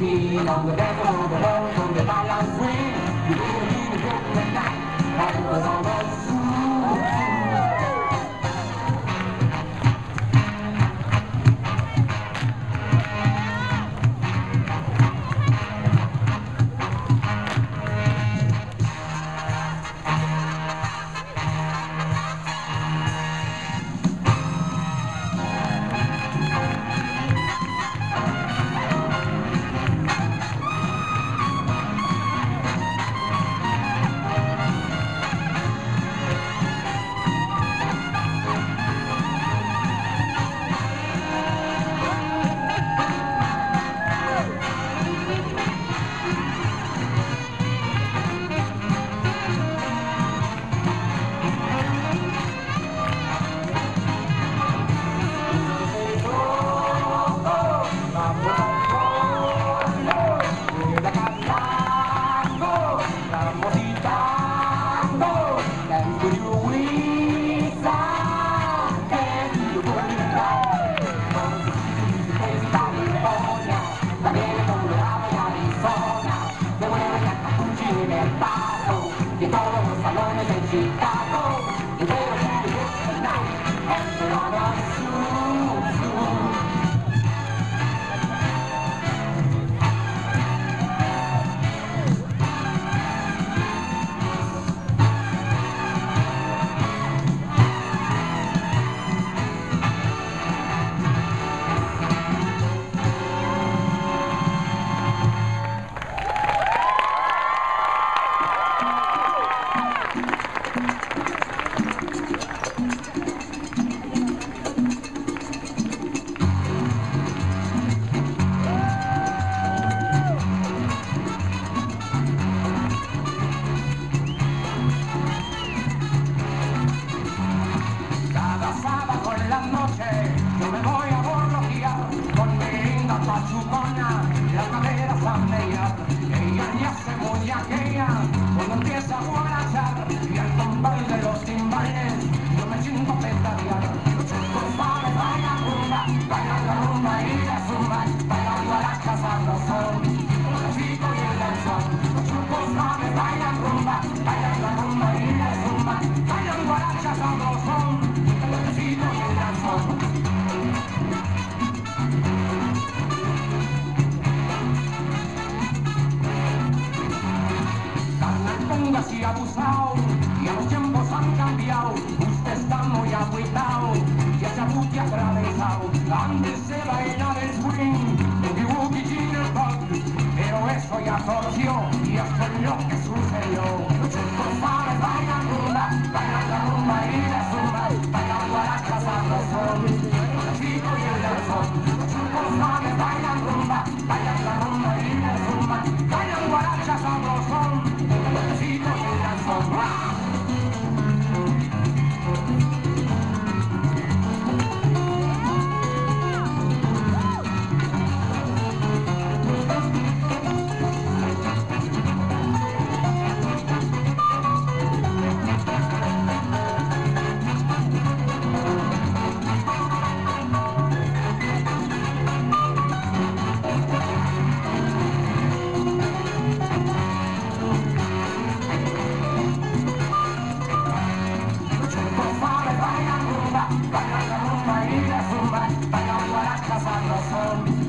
donde papa todo Pinky, donde dejo todo donde bailan swing. You need to get the night, and it was all the Baila la rumba home.